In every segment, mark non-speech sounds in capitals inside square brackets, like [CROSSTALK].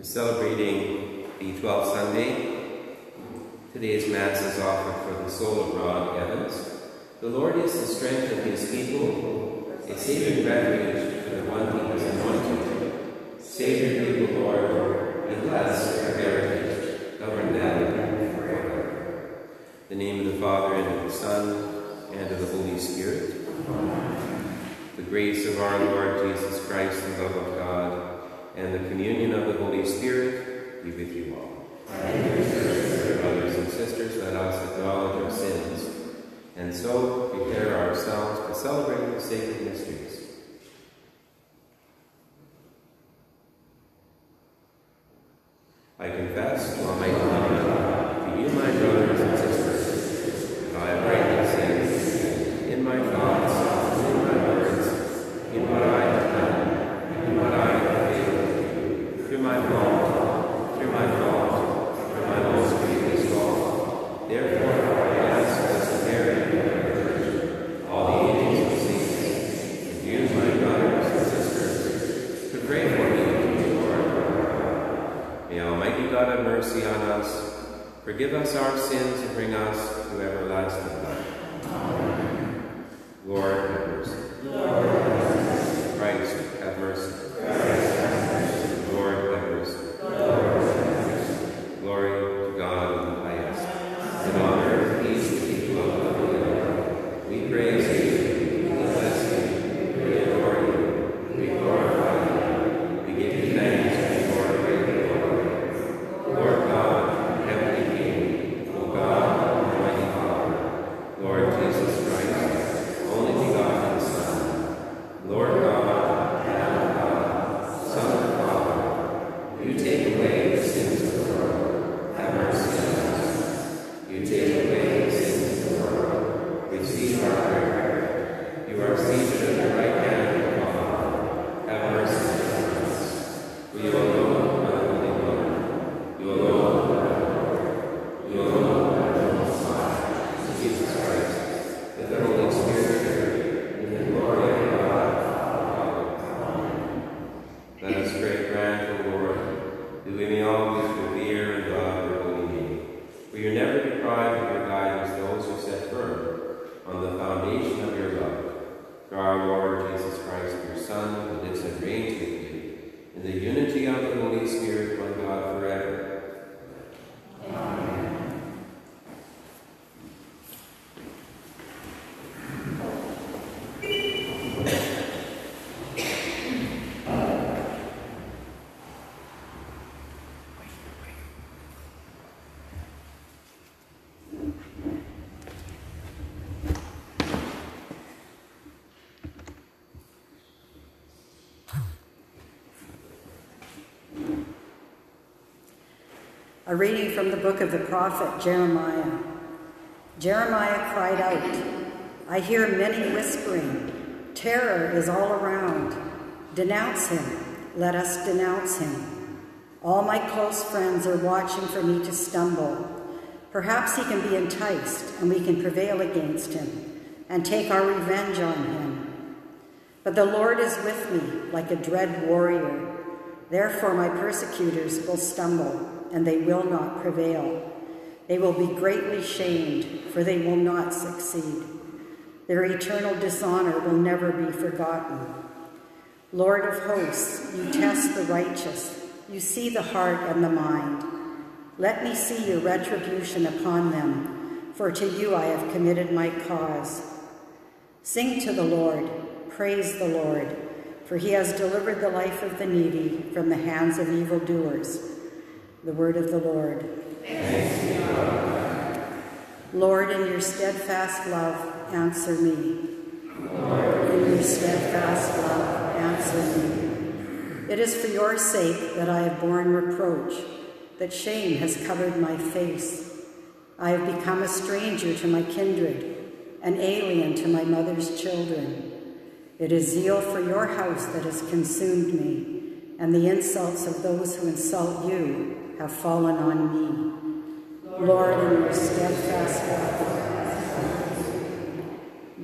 We're celebrating the 12th Sunday. Today's Mass is offered for the soul of Rod Evans. The Lord is the strength of his people, a saving refuge for the one he has anointed. Save your people, Lord, and bless their heritage. Govern them forever. In the name of the Father, and of the Son, and of the Holy Spirit. The grace of our Lord Jesus Christ, the love of God, and the communion of the Holy Spirit be with you all. Brothers and sisters, let us acknowledge our sins and so prepare ourselves to celebrate the sacred mysteries. I confess to Almighty God, to you, my brothers and sisters, that I have greatly sinned in my thoughts, in my words, in what I have done, in what I have failed, through my fault, through my fault, through my most grievous fault. Therefore, I ask Blessed Mary, Mother of Virgin, all the angels and saints, and you, my brothers and sisters, to pray for me to the Lord our God. May Almighty God have mercy on us, forgive us our sins, and bring us to everlasting life. Lord, have mercy. Christ, have mercy. Lord, have mercy. Glory to God in the highest. And on earth, peace to the people of the Lord. We praise you, we bless you, we adore you, we glorify you, we give you thanks for your great glory. Lord God, heavenly King, O God, Almighty Father, Lord Jesus Christ, only begotten Son, Lord God, Lamb of God, Son of God, you take away the sins of the world. Have mercy on us. You take away the sins of the world. Receive our prayer. You are seated at the right hand of God. Have mercy on us. For you alone are the Holy One. You alone are the Lord. You alone are the Most High. Jesus Christ, with the Holy Spirit, in the glory of God, our Father. Let us pray, grant, O Lord, that we may always revere and love your holy name. For you never deprive of your guidance those who set firm on the foundation of your love. Through our Lord Jesus Christ, your Son, who lives and reigns with you, in the unity of the Holy Spirit, one God forever. A reading from the book of the prophet Jeremiah. Jeremiah cried out, I hear many whispering, terror is all around. Denounce him, let us denounce him. All my close friends are watching for me to stumble. Perhaps he can be enticed and we can prevail against him and take our revenge on him. But the Lord is with me like a dread warrior. Therefore, my persecutors will stumble and they will not prevail. They will be greatly shamed, for they will not succeed. Their eternal dishonor will never be forgotten. Lord of hosts, you test the righteous. You see the heart and the mind. Let me see your retribution upon them, for to you I have committed my cause. Sing to the Lord, praise the Lord, for he has delivered the life of the needy from the hands of evildoers. The word of the Lord. Lord, in your steadfast love, answer me. Lord, in your steadfast love, answer me. It is for your sake that I have borne reproach, that shame has covered my face. I have become a stranger to my kindred, an alien to my mother's children. It is zeal for your house that has consumed me, and the insults of those who insult you have fallen on me. Lord, in your steadfast love.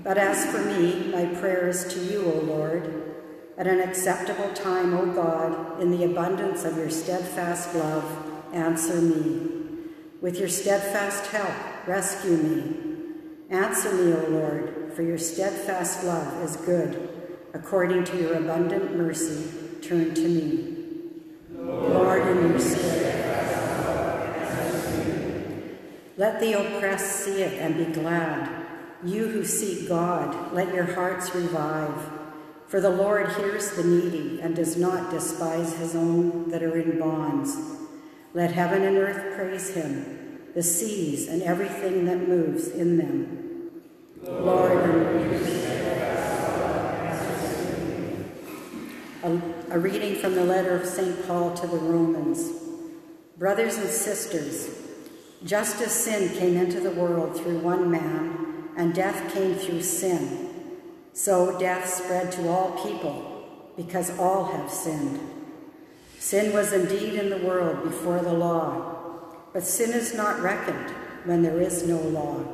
But as for me, my prayer is to you, O Lord. At an acceptable time, O God, in the abundance of your steadfast love, answer me. With your steadfast help, rescue me. Answer me, O Lord, for your steadfast love is good. According to your abundant mercy, turn to me. Lord, in your steadfast let the oppressed see it and be glad. You who seek God, let your hearts revive. For the Lord hears the needy and does not despise his own that are in bonds. Let heaven and earth praise him, the seas and everything that moves in them. Lord, a, a reading from the letter of St. Paul to the Romans. Brothers and sisters, just as sin came into the world through one man, and death came through sin, so death spread to all people, because all have sinned. Sin was indeed in the world before the law, but sin is not reckoned when there is no law.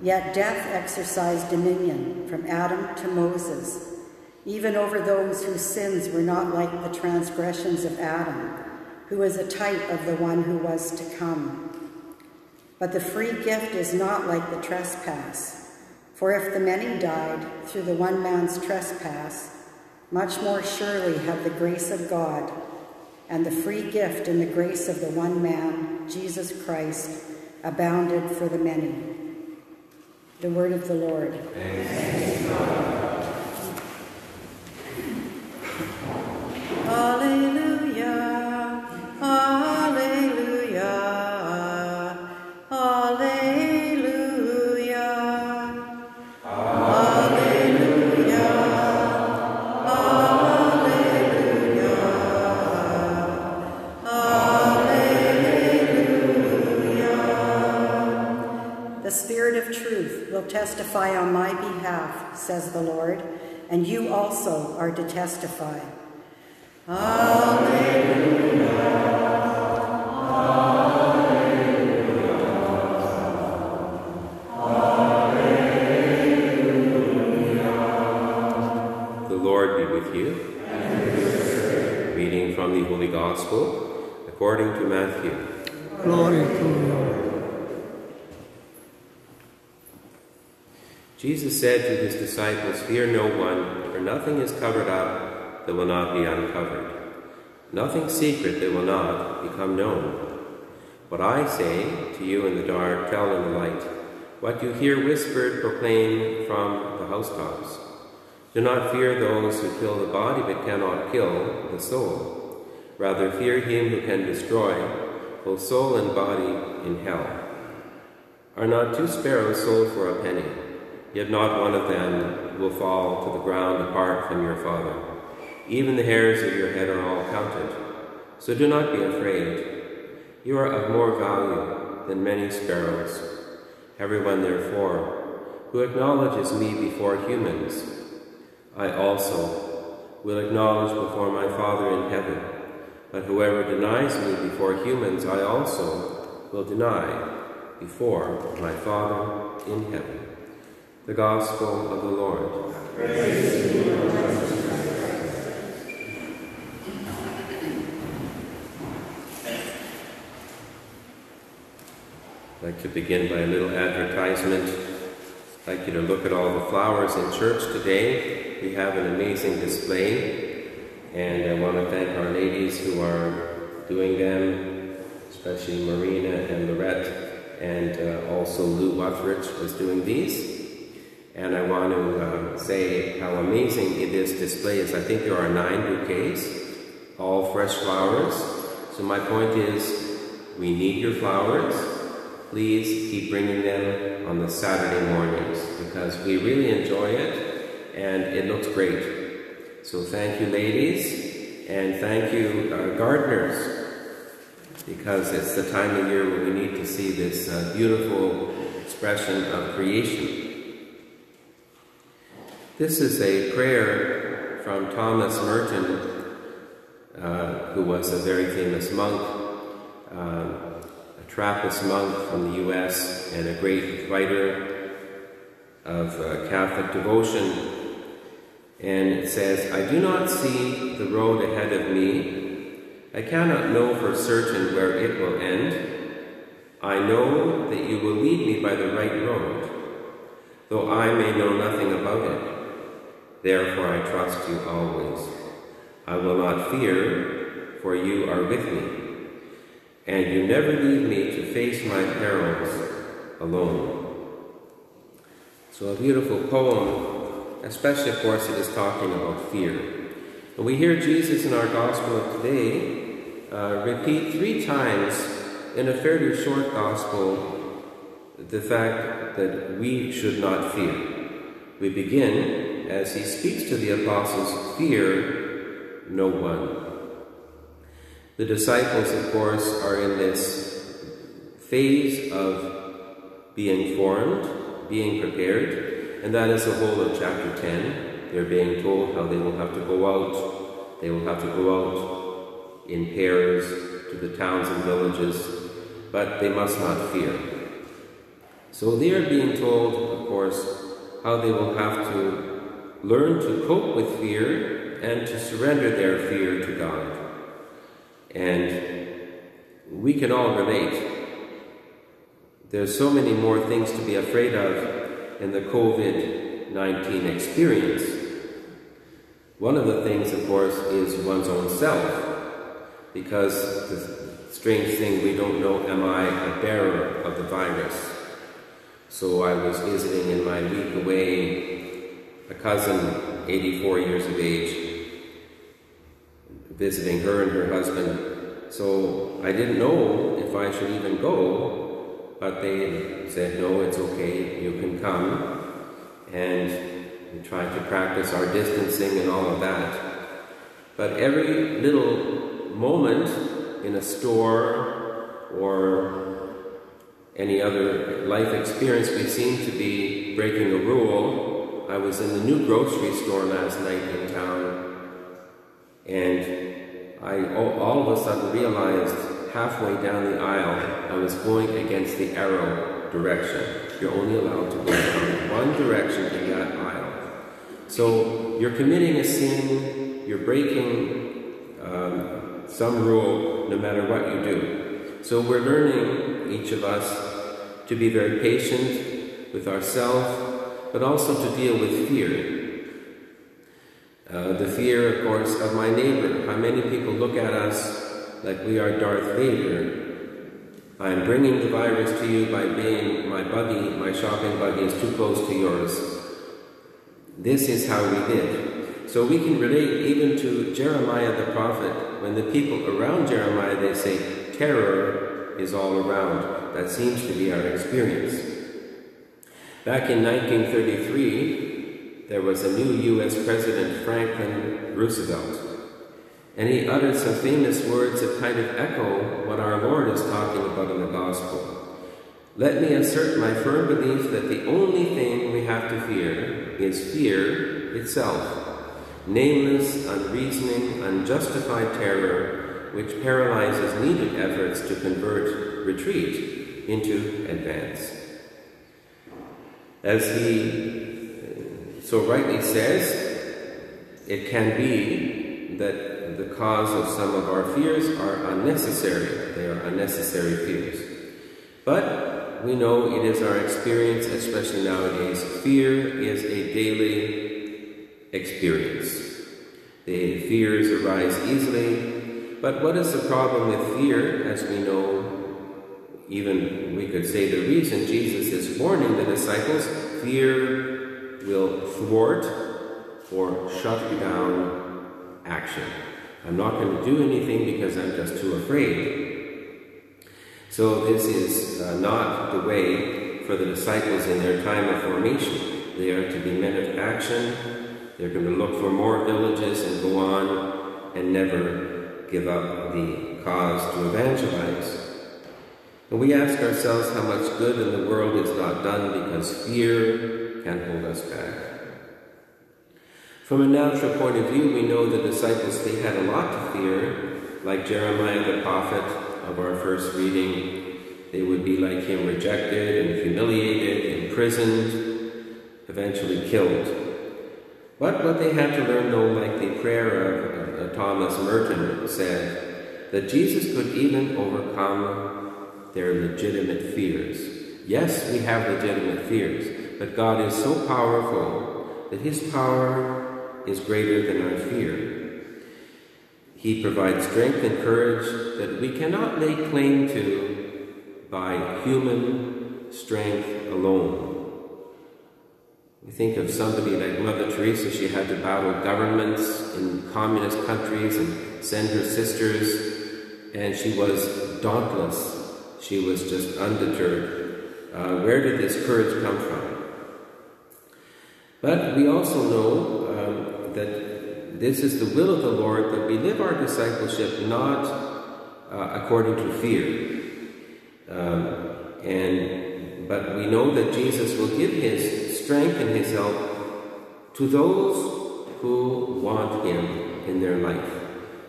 Yet death exercised dominion from Adam to Moses, even over those whose sins were not like the transgressions of Adam, who was a type of the one who was to come. But the free gift is not like the trespass. For if the many died through the one man's trespass, much more surely have the grace of God and the free gift in the grace of the one man, Jesus Christ, abounded for the many. The word of the Lord. testify says the Lord, and you also are to testify. Alleluia. Jesus said to his disciples, Fear no one, for nothing is covered up that will not be uncovered, nothing secret that will not become known. What I say to you in the dark, tell in the light. What you hear whispered, proclaim from the housetops. Do not fear those who kill the body but cannot kill the soul. Rather, fear him who can destroy both soul and body in hell. Are not two sparrows sold for a penny? Yet not one of them will fall to the ground apart from your Father. Even the hairs of your head are all counted. So do not be afraid. You are of more value than many sparrows. Everyone, therefore, who acknowledges me before humans, I also will acknowledge before my Father in heaven. But whoever denies me before humans, I also will deny before my Father in heaven. The Gospel of the Lord. I'd like to begin by a little advertisement. I'd like you to look at all the flowers in church today. We have an amazing display, and I want to thank our ladies who are doing them, especially Marina and Lorette, and uh, also Lou Wuthridge was doing these. And I want to uh, say how amazing this display is. I think there are nine bouquets, all fresh flowers. So my point is, we need your flowers. Please keep bringing them on the Saturday mornings because we really enjoy it and it looks great. So thank you, ladies, and thank you, uh, gardeners, because it's the time of year where we need to see this uh, beautiful expression of creation. This is a prayer from Thomas Merton, uh, who was a very famous monk, uh, a Trappist monk from the U.S., and a great writer of uh, Catholic devotion. And it says, I do not see the road ahead of me. I cannot know for certain where it will end. I know that you will lead me by the right road, though I may know nothing about it. Therefore I trust you always. I will not fear, for you are with me, and you never leave me to face my perils alone. So, a beautiful poem, especially, of course, it is talking about fear. And we hear Jesus in our gospel of today uh, repeat three times in a fairly short gospel the fact that we should not fear. We begin as he speaks to the apostles fear no one. The disciples, of course, are in this phase of being formed being prepared, and that is the whole of chapter 10. They're being told how they will have to go out. They will have to go out in pairs to the towns and villages, but they must not fear. So they are being told, of course, how they will have to learn to cope with fear and to surrender their fear to God. And we can all relate there's so many more things to be afraid of in the COVID 19 experience. One of the things, of course, is one's own self, because the strange thing, we don't know, am I a bearer of the virus? So I was visiting in my week away a cousin, 84 years of age, visiting her and her husband. So I didn't know if I should even go but they said, no, it's okay, you can come. And we tried to practice our distancing and all of that. But every little moment in a store or any other life experience, we seem to be breaking a rule. I was in the new grocery store last night in town, and I all of a sudden realized halfway down the aisle, I was going against the arrow direction. You're only allowed to go down one direction in that aisle. So you're committing a sin, you're breaking um, some rule no matter what you do. So we're learning, each of us, to be very patient with ourselves, but also to deal with fear. Uh, the fear, of course, of my neighbor. How many people look at us like we are Darth Vader. I am bringing the virus to you by being my buggy, my shopping buggy is too close to yours. This is how we live. So we can relate even to Jeremiah the prophet. When the people around Jeremiah, they say, terror is all around. That seems to be our experience. Back in 1933, there was a new U.S. President, Franklin Roosevelt. And he uttered some famous words that kind of echo what our Lord is talking about in the Gospel. Let me assert my firm belief that the only thing we have to fear is fear itself nameless, unreasoning, unjustified terror which paralyzes needed efforts to convert retreat into advance. As he so rightly says, it can be that the cause of some of our fears are unnecessary. They are unnecessary fears. But we know it is our experience, especially nowadays, fear is a daily experience. The fears arise easily, but what is the problem with fear? As we know, even we could say the reason Jesus is warning the disciples, fear will thwart or shut down action. I'm not going to do anything because I'm just too afraid. So this is uh, not the way for the disciples in their time of formation. They are to be men of action. They're going to look for more villages and go on and never give up the cause to evangelize. We ask ourselves how much good in the world is not done because fear can hold us back. From a natural point of view, we know the disciples, they had a lot to fear, like Jeremiah the prophet of our first reading. They would be like him, rejected and humiliated, imprisoned, eventually killed. But what they had to learn, though, like the prayer of Thomas Merton said, that Jesus could even overcome their legitimate fears. Yes, we have legitimate fears, but God is so powerful that His power is greater than our fear. He provides strength and courage that we cannot lay claim to by human strength alone. We think of somebody like Mother Teresa, she had to battle governments in communist countries and send her sisters, and she was dauntless. She was just undeterred. Uh, where did this courage come from? But we also know um, that this is the will of the Lord that we live our discipleship not uh, according to fear. Um, and but we know that Jesus will give his strength and His help to those who want Him in their life,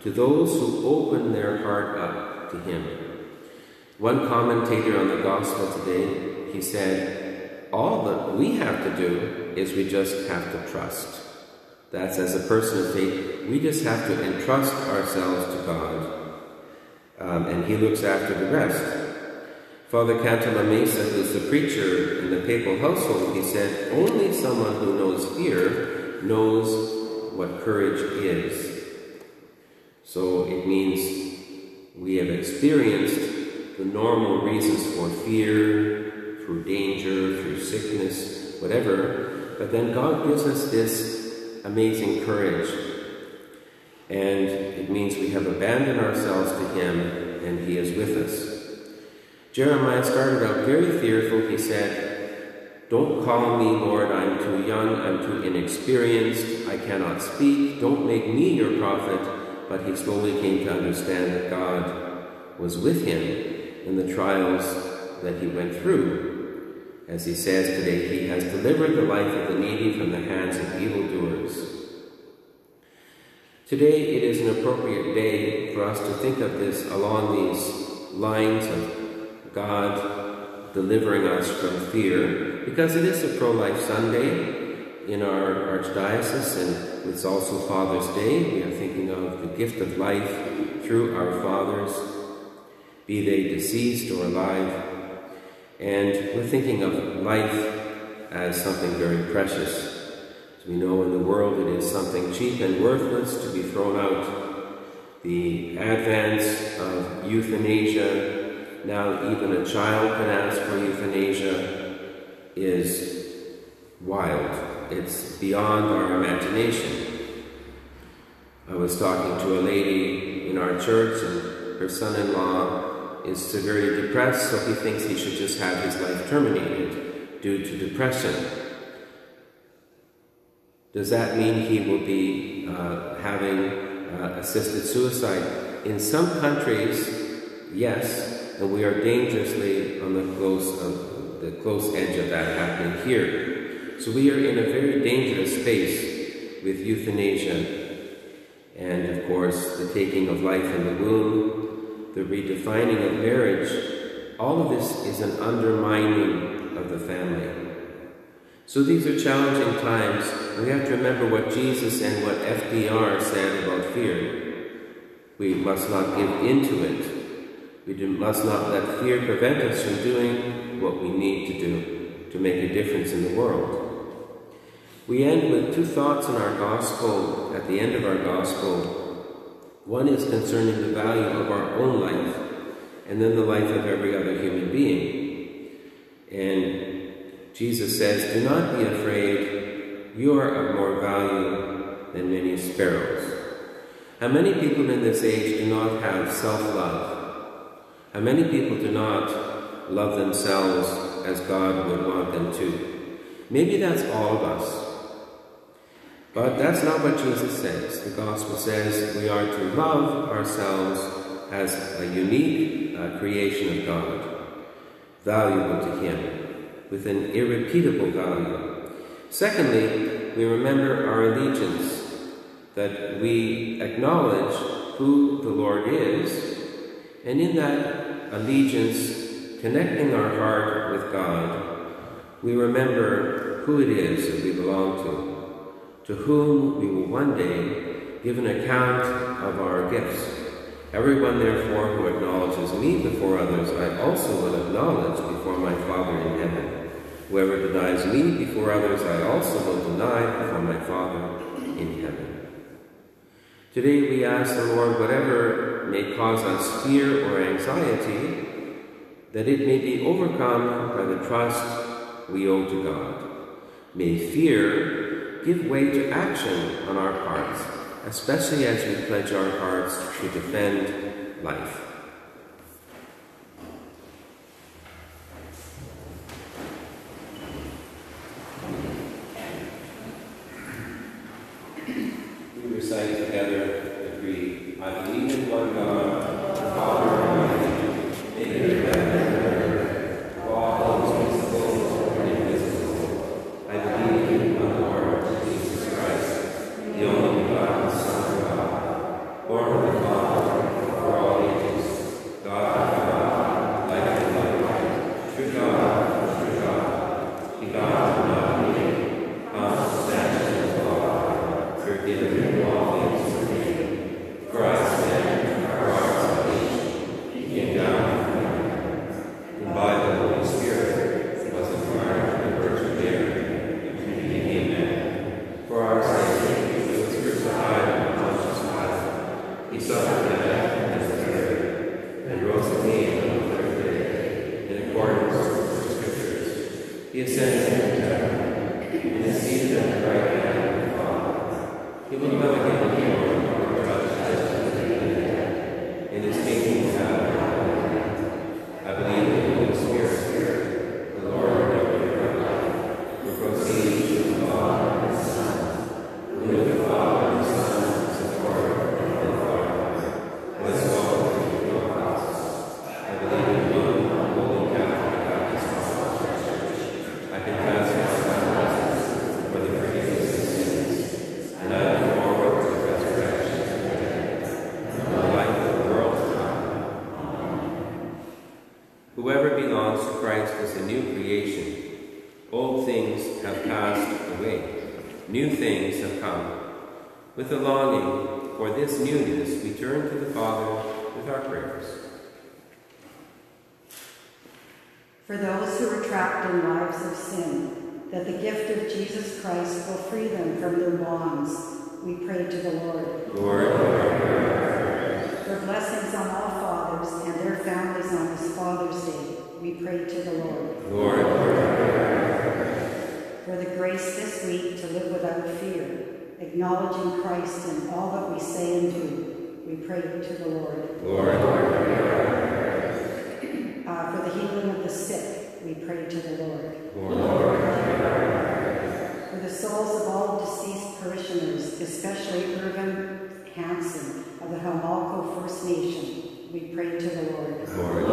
to those who open their heart up to Him. One commentator on the Gospel today, he said, All that we have to do is we just have to trust. That's as a person of faith, we just have to entrust ourselves to God. Um, and He looks after the rest. Father Cantalamessa, who's the preacher in the papal household, he said, only someone who knows fear knows what courage is. So it means we have experienced the normal reasons for fear, through danger, through sickness, whatever, but then God gives us this amazing courage. And it means we have abandoned ourselves to Him and He is with us. Jeremiah started out very fearful. He said, Don't call me, Lord, I'm too young, I'm too inexperienced, I cannot speak, don't make me your prophet. But he slowly came to understand that God was with him in the trials that he went through. As he says today, he has delivered the life of the needy from the hands of evildoers. Today it is an appropriate day for us to think of this along these lines of God delivering us from fear, because it is a pro life Sunday in our Archdiocese, and it's also Father's Day. We are thinking of the gift of life through our fathers, be they deceased or alive. And we're thinking of life as something very precious. As we know in the world it is something cheap and worthless to be thrown out. The advance of euthanasia now even a child can ask for euthanasia is wild. It's beyond our imagination. I was talking to a lady in our church, and her son in law is severely depressed, so he thinks he should just have his life terminated due to depression. Does that mean he will be uh, having uh, assisted suicide? In some countries, yes, and we are dangerously on the close, of the close edge of that happening here. So we are in a very dangerous space with euthanasia and, of course, the taking of life in the womb, the redefining of marriage. All of this is an undermining of the family. So these are challenging times. We have to remember what Jesus and what FDR said about fear. We must not give in to it. We must not let fear prevent us from doing what we need to do to make a difference in the world. We end with two thoughts in our gospel, at the end of our gospel. One is concerning the value of our own life, and then the life of every other human being. And Jesus says, Do not be afraid, you are of more value than many sparrows. How many people in this age do not have self love? And many people do not love themselves as God would want them to. Maybe that's all of us. But that's not what Jesus says. The Gospel says we are to love ourselves as a unique uh, creation of God, valuable to Him, with an irrepeatable value. Secondly, we remember our allegiance, that we acknowledge who the Lord is, and in that allegiance, connecting our heart with God, we remember who it is that we belong to. To whom we will one day give an account of our gifts. Everyone, therefore, who acknowledges me before others, I also will acknowledge before my Father in heaven. Whoever denies me before others, I also will deny before my Father in heaven. Today we ask the Lord, whatever may cause us fear or anxiety, that it may be overcome by the trust we owe to God. May fear give way to action on our parts, especially as we pledge our hearts to defend life. We recite together the creed. I believe in one God, the Father Almighty, maker of heaven and earth, of all things visible and invisible. I believe in one Lord, Jesus Christ, the only begotten Son of God, born of the Father, for all ages, God of God, light of light, true God, true God, begotten, not made, consubstantial of God, forgiven of all things for me. Christ then, for our salvation, he came down from heaven, and by the Holy Spirit was incarnate of the Virgin Mary, and became man. For our sake, he was crucified on Pontius Pilate. He suffered death and was buried, and rose again on the third day, in accordance with the Scriptures. He ascended into heaven, and is seated at the right hand of the Father. He will come again in glory to judge the living and the dead. In his kingdom will have no end. I believe in the Holy Spirit, the Lord of every who proceeds from the Father and the Son, who with the Father and the Son is adored and glorified, who has spoken to the prophets. I believe in one holy Catholic Apostolic Church. I confess my baptism for the forgiveness of sins, and I look forward to the resurrection of the dead and the life of the world to come. Whoever belongs to Christ is a new creation. Old things have passed away. New things have come. With a longing for this newness, we turn to the Father with our prayers. For those who are trapped in lives of sin, that the gift of Jesus Christ will free them from their bonds, we pray to the Lord. Lord, For blessings on all fathers and their families on this Father's Day, we pray to the Lord. Lord, For the grace this week to live without fear, acknowledging Christ in all that we say and do, we pray to the Lord. Lord, [CLEARS THROAT] Uh, for the healing of the sick, we pray to the Lord. Lord, For the souls of all deceased parishioners, especially Irvin Hansen of the Homalco First Nation, we pray to the Lord. Lord.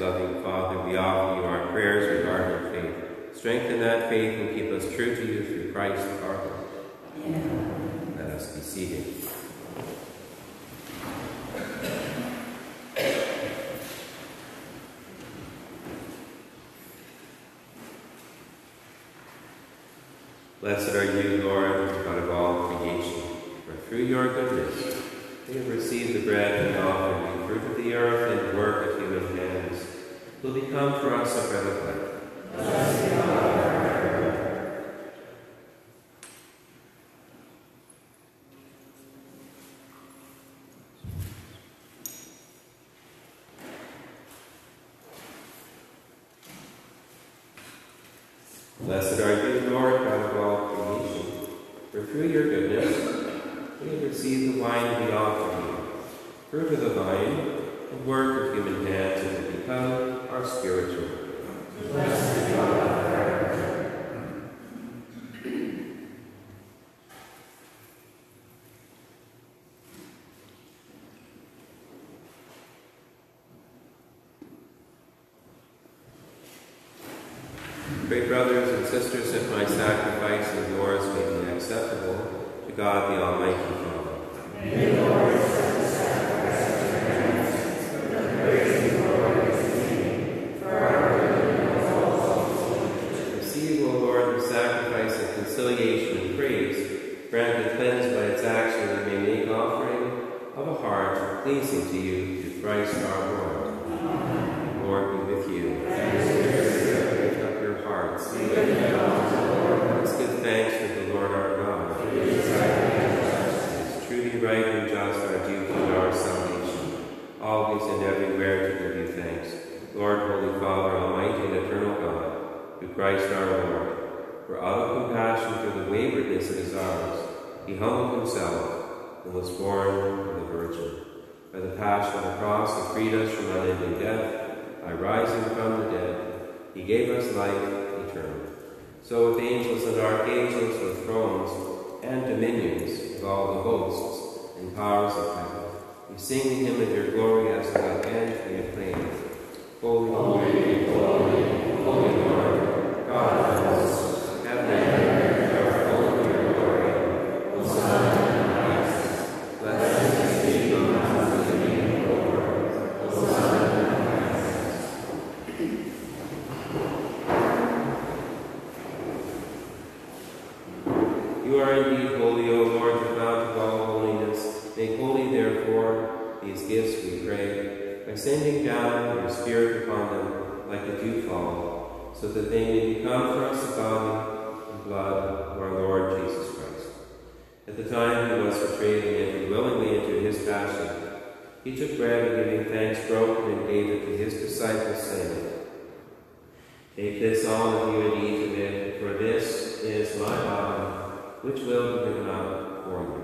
Loving Father, we offer you our prayers regarding faith. Strengthen that faith and keep us true to you through Christ our Lord. Amen. Let us be seated. Blessed are you, Lord, your goodness we have received the bread and offering, fruit of the earth and the work of human hands, will become for us a bread of life. Blessed are you, Lord, God of all creation, for through your goodness received the wine we offer you. Fruit of the vine, the work of human hands, and has become our spiritual. Great brothers and sisters, if my sacrifice and yours may be acceptable to God the Almighty Father. Receive, O Lord, the sacrifice and praise, grant cleansed by its action we may make offering of a heart pleasing to you through Christ our Lord. He humbled himself and was born of the Virgin. By the passion of the cross, he freed us from unending death. By rising from the dead, he gave us life eternal. So with angels and archangels, with thrones and dominions, with all the hosts and powers of heaven, we sing the hymn of your glory as without end we acclaim. Holy, holy, holy, holy Lord, God of hosts, heaven and earth are full of your glory. Hosanna in the highest. Blessed is he who comes in the name of the Lord. Hosanna in the highest. You are indeed holy, O Lord, the fount of all holiness. Make holy, therefore, these gifts, we pray, by sending down your Spirit upon them like a dewfall, so that they may become for us the body and blood of our Lord Jesus Christ. At the time he was betrayed and entered willingly into his passion, he took bread and giving thanks, broke it and gave it to his disciples, saying, Take this, all of you, and eat of it, for this is my body, which will be given up for you.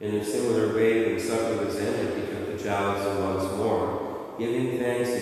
In a similar way, when supper was ended, he took the chalice and once more, giving thanks, he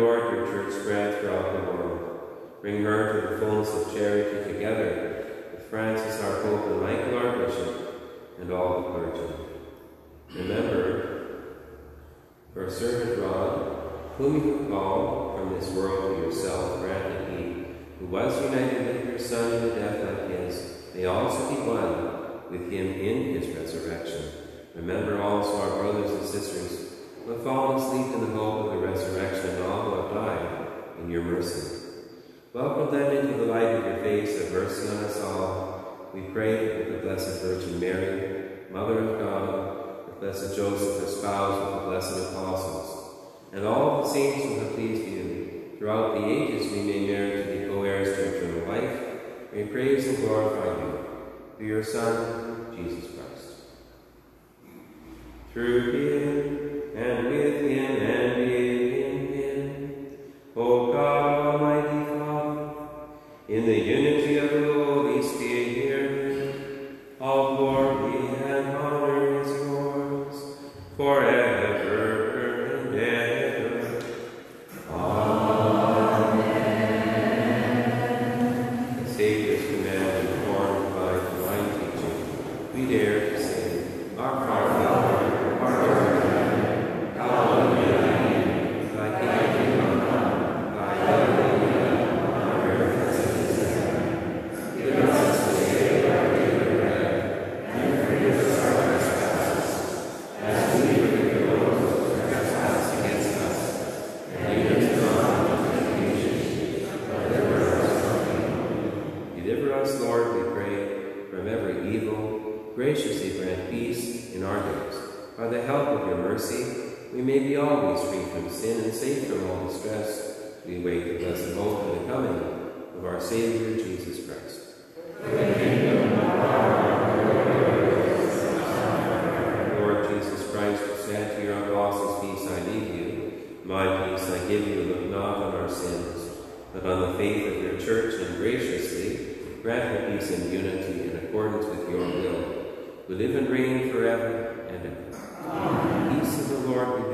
Lord, your church spread throughout the world. Bring her to the fullness of charity together with Francis, our Pope, and Michael, our Bishop, and all the clergy. Remember your servant Rod, whom you called from this world to yourself, grant that he, who was united with your Son in a death like his, may also be one with him in his resurrection. Remember also our brothers and sisters have fallen asleep in the hope of the resurrection and all who have died in your mercy. Welcome them into the light of your face, have mercy on us all. We pray that the Blessed Virgin Mary, Mother of God, the Blessed Joseph, her spouse, with the blessed apostles, and all the saints who have pleased you, throughout the ages we may merit to be co-heirs to eternal life. We praise and glorify you through your Son, Jesus Christ. Through him, and with him, and in him, O God, Almighty in the unity of the Holy Spirit, all glory and honor is yours forever who live and reign forever and ever. Amen. Peace of the Lord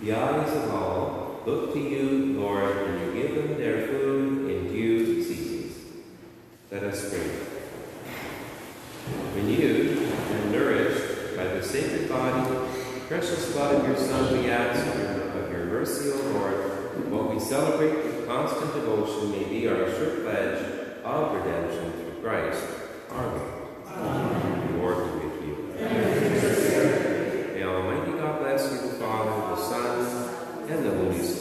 The eyes of all look to you, Lord, and you give them their food in due seasons. Let us pray. Renewed and nourished by the sacred body, precious blood of your Son, we ask of your, mercy, O Lord, what we celebrate with constant devotion may be our sure pledge of redemption through Christ, our Lord. Amen. Son, and